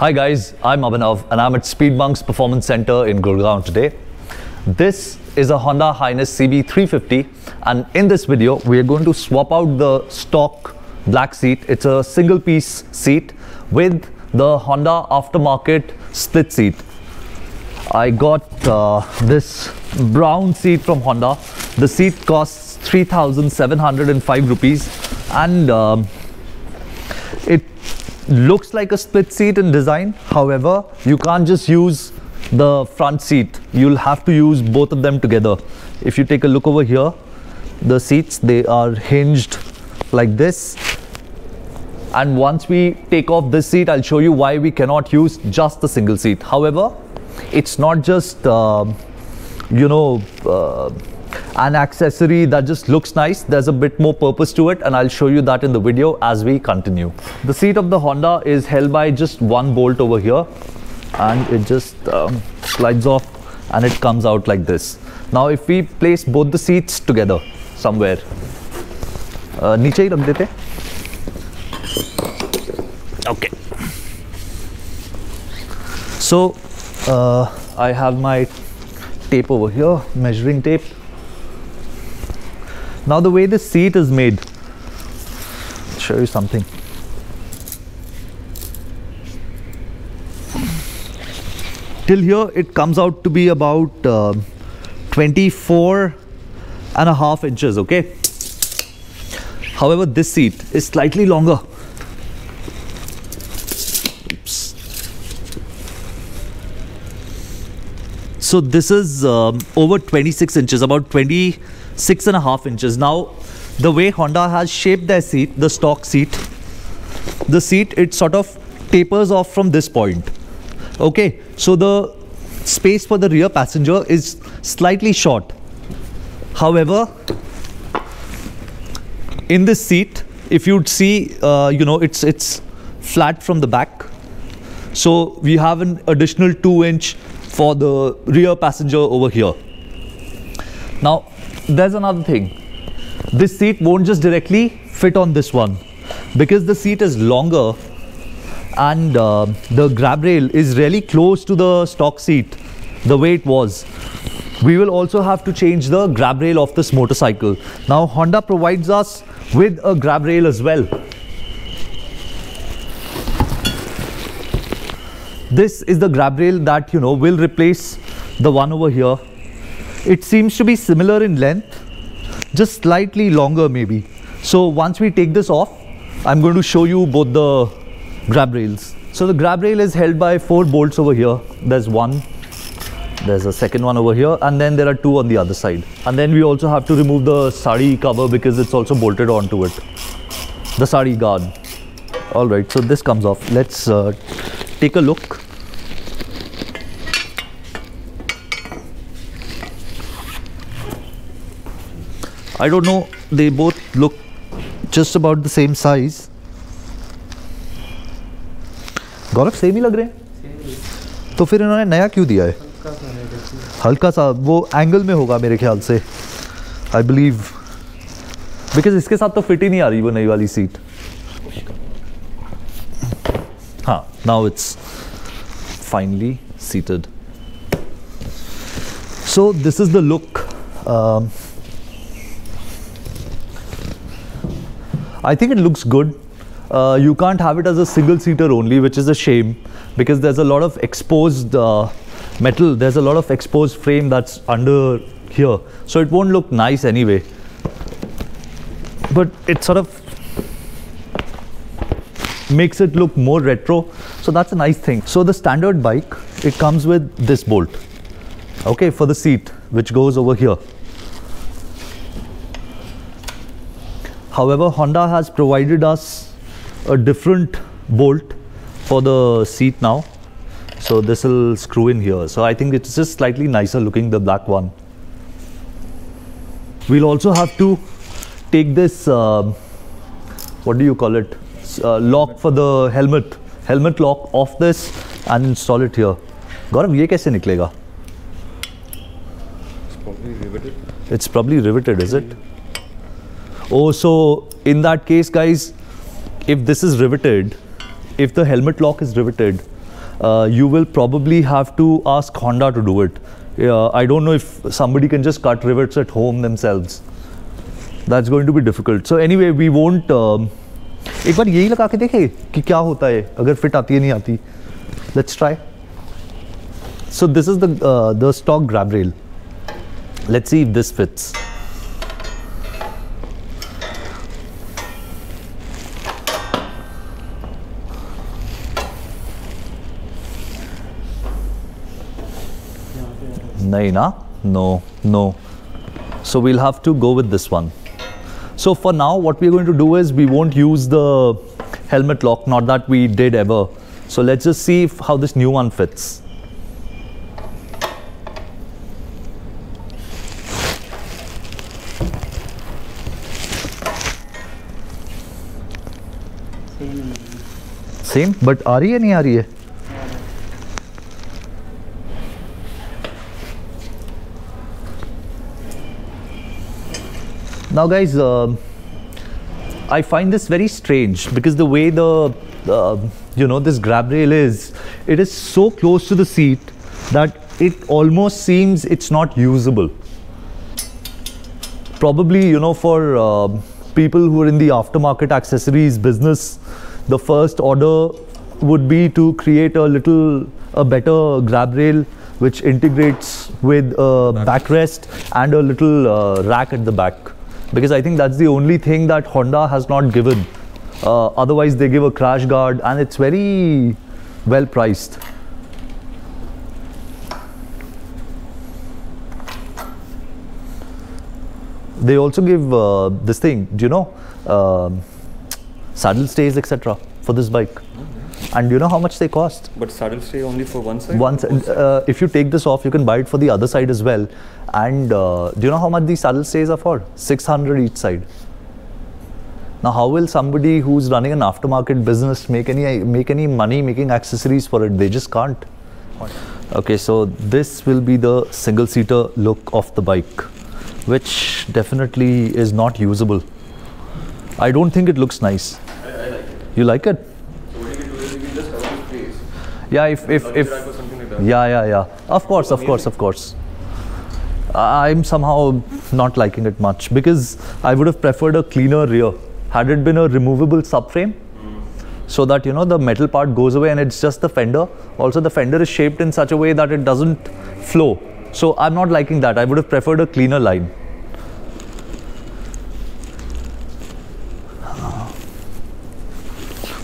Hi guys, I'm Abhinav and I'm at Speedmonks Performance Center in Gurgaon today. This is a Honda Highness CB350 and in this video we are going to swap out the stock black seat. It's a single piece seat with the Honda aftermarket split seat. I got uh, this brown seat from Honda. The seat costs 3,705 rupees and um, looks like a split seat in design. However, you can't just use the front seat. You'll have to use both of them together. If you take a look over here, the seats, they are hinged like this. And once we take off this seat, I'll show you why we cannot use just the single seat. However, it's not just, um you know, uh, an accessory that just looks nice. There's a bit more purpose to it and I'll show you that in the video as we continue. The seat of the Honda is held by just one bolt over here and it just um, slides off and it comes out like this. Now if we place both the seats together somewhere, uh, नीचे ही रख देते Okay. So uh, I have my tape over here, measuring tape. now the way this seat is made, I'll show you something. Till here it comes out to be about uh, 24 and a half inches, okay? However, this seat is slightly longer. Oops. So this is um, over 26 inches, about 26 and a half inches. Now, the way Honda has shaped their seat, the stock seat, the seat, it sort of tapers off from this point. Okay, so the space for the rear passenger is slightly short. However, in this seat, if you'd see, uh, you know, it's it's flat from the back. So we have an additional two inch for the rear passenger over here. Now, there's another thing. This seat won't just directly fit on this one because the seat is longer and uh, the grab rail is really close to the stock seat the way it was. We will also have to change the grab rail of this motorcycle. Now Honda provides us with a grab rail as well. This is the grab rail that you know will replace the one over here. It seems to be similar in length, just slightly longer maybe. So once we take this off, I'm going to show you both the grab rails. So the grab rail is held by four bolts over here. There's one, there's a second one over here, and then there are two on the other side. And then we also have to remove the sari cover because it's also bolted onto it. The sari guard. All right, so this comes off. Let's uh, take a look. I don't know, they both look just about the same size. Gaurav same ही लग रहे हैं? तो फिर इन्होंने नया क्यों दिया है? हल्का सा वो एंगल में होगा मेरे ख्याल से आई बिलीव बिकॉज़ इसके साथ तो फिट ही नहीं आ रही वो नई वाली सीट हाँ now it's finally seated so this is the look I think it looks good. Uh, you can't have it as a single seater only, which is a shame because there's a lot of exposed uh, metal. There's a lot of exposed frame that's under here. So it won't look nice anyway. But it sort of makes it look more retro. So that's a nice thing. So the standard bike, it comes with this bolt. Okay, for the seat, which goes over here. However, Honda has provided us a different bolt for the seat now. So this will screw in here. So I think it's just slightly nicer looking, the black one. We'll also have to take this, uh, what do you call it, S- uh, lock for the helmet, helmet lock off this and install it here. Gaurav, ये कैसे निकलेगा? Probably riveted. It's probably riveted, is it? Oh, so in that case, guys, if this is riveted, if the helmet lock is riveted, uh, you will probably have to ask Honda to do it. Uh, I don't know if somebody can just cut rivets at home themselves. That's going to be difficult. So anyway, we won't. Um, एक बार यही लगा के देखे कि क्या होता है अगर फिट आती है नहीं आती let's try so this is the the stock grab rail let's see if this fits Naina? No, no. So we'll have to go with this one. So for now, what we're going to do is we won't use the helmet lock, not that we did ever. So let's just see how this new one fits. Same, but are you? nahi aa? Now, guys, uh, I find this very strange because the way the uh, you know this grab rail is, it is so close to the seat that it almost seems it's not usable. Probably, you know, for uh, people who are in the aftermarket accessories business, the first order would be to create a little a better grab rail which integrates with a backrest and a little uh, rack at the back because I think that's the only thing that Honda has not given. Uh, otherwise, they give a crash guard and it's very well priced. They also give uh, this thing, do you know, um saddle stays, etc. for this bike. And do you know how much they cost? But saddle stay only for one side? Once, or both sides? uh, if you take this off, you can buy it for the other side as well. And uh, do you know how much these saddle stays are for? 600 each side. Now, how will somebody who's running an aftermarket business make any make any money making accessories for it? They just can't. Okay, so this will be the single seater look of the bike, which definitely is not usable. I don't think it looks nice. I, I like it. You like it? So what you can do is you can just cover this place. Yeah, if if if rack or something like. Yeah, yeah, yeah. Of course, of course, of course. I'm somehow not liking it much because I would have preferred a cleaner rear. Had it been a removable subframe, so that you know the metal part goes away and it's just the fender. Also, the fender is shaped in such a way that it doesn't flow. So I'm not liking that. I would have preferred a cleaner line.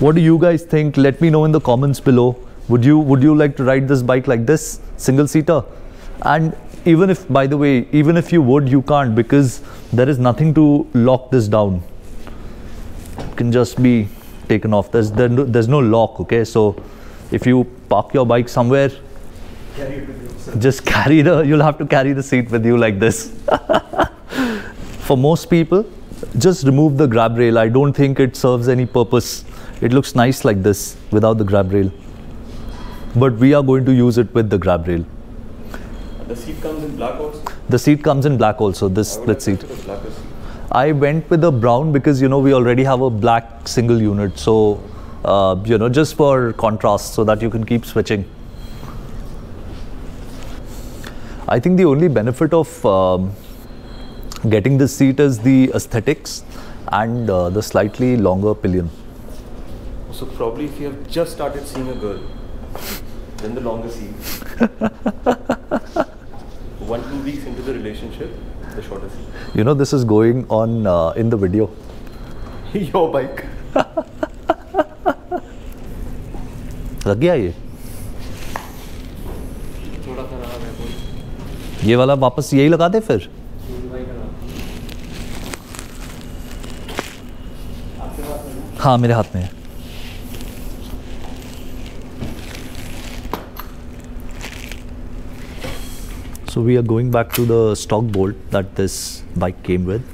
What do you guys think? Let me know in the comments below. Would you would you like to ride this bike like this, single seater? And even if, by the way, even if you would, you can't because there is nothing to lock this down. It can just be taken off. There's there, no- there's no lock. Okay, so if you park your bike somewhere, just carry the. You'll have to carry the seat with you like this. For most people, just remove the grab rail. I don't think it serves any purpose. It looks nice like this without the grab rail. But we are going to use it with the grab rail. The seat comes in black also. The seat comes in black also, this split seat. a. I went with the brown because you know we already have a black single unit, so uh, you know just for contrast, so that you can keep switching. I think the only benefit of um, getting this seat is the aesthetics and uh, the slightly longer pillion. So probably if you have just started seeing a girl, then the longer seat. One two weeks into the relationship, the shorter seat. You know this is going on uh, in the video. Your bike. लग गया ये थोड़ा खराब है कोई ये वाला वापस यही लगा दे फिर है हाँ मेरे हाथ में है So we are going back to the stock bolt that this bike came with.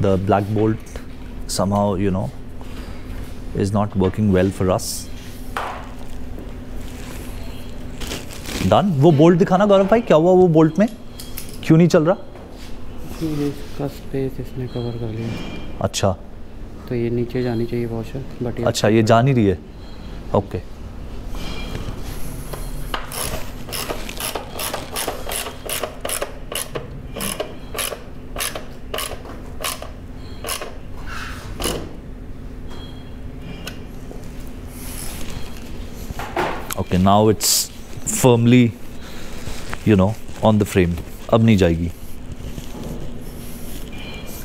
The black bolt somehow, you know, is not working well for us. Done? वो बोल्ट दिखाना गौरव भाई क्या हुआ वो बोल्ट में क्यों नहीं चल रहा इसका स्पेस इसने कवर कर लिया अच्छा तो ये नीचे जानी चाहिए वॉशर बट अच्छा ये जा नहीं रही है okay okay now it's firmly you know on the frame अब नहीं जाएगी।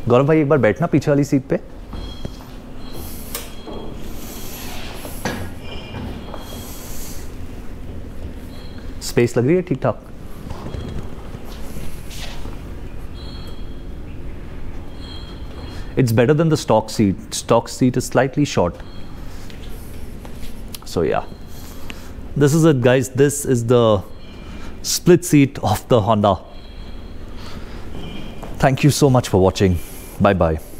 गौरव भाई, एक बार बैठना पीछे वाली सीट पे। स्पेस लग रही है ठीक ठाक it's better than the stock seat stock seat is slightly short so yeah this is it guys. This is the split seat of the honda. Thank you so much for watching. Bye bye